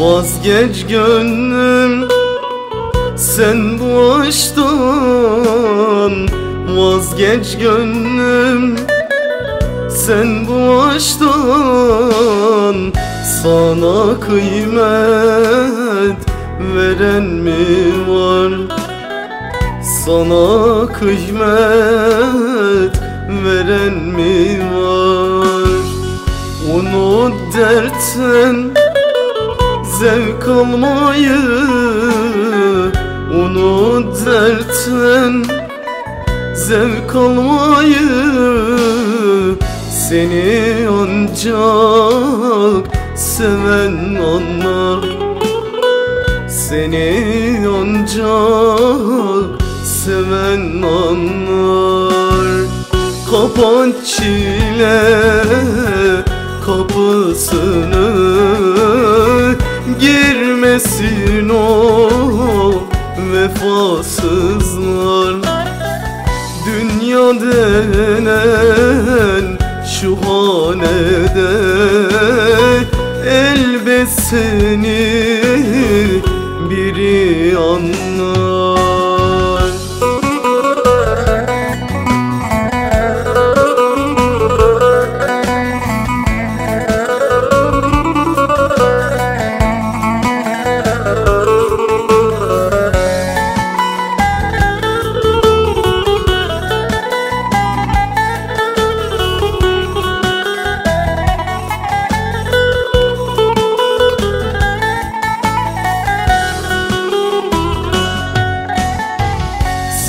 Vazgeç gönlüm sen bu aşktan Vazgeç gönlüm sen bu aşktan Sana kıymet veren mi var? Sana kıymet veren mi var? Unut dertten zevk almayı Unut dertten zevk almayı Seni ancak seven anlar. Seni ancak seven anlar. Kapat çile kapısını Girmesin o vefasızlar. Dünya denen şu hanede Elbet seni biri anlar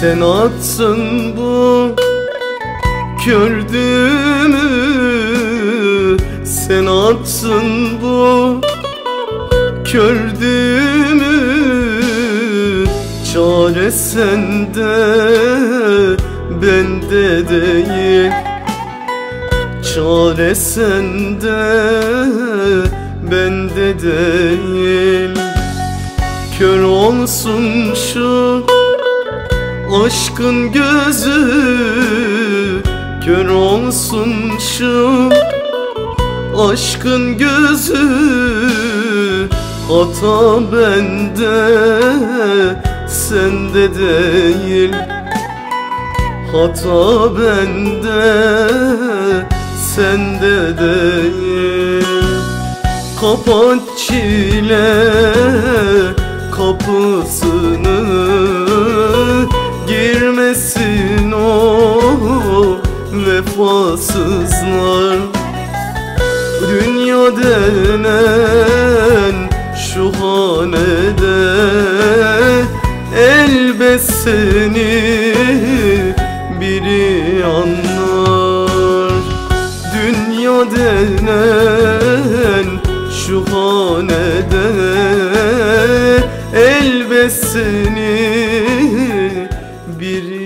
Sen atsın bu kördüğümü Sen atsın bu kördüğümü Çare sende bende değil. Çare sende bende değil. Kör olsun şu Aşkın gözü kör olsun şu Aşkın gözü hata bende sende değil. Hata bende sende değil. Kapat çile kapısını Girmesin o vefasızlar. Dünya denen şu hanede Elbet seni biri anlar. Dünya denen şu hanede Elbet seni bir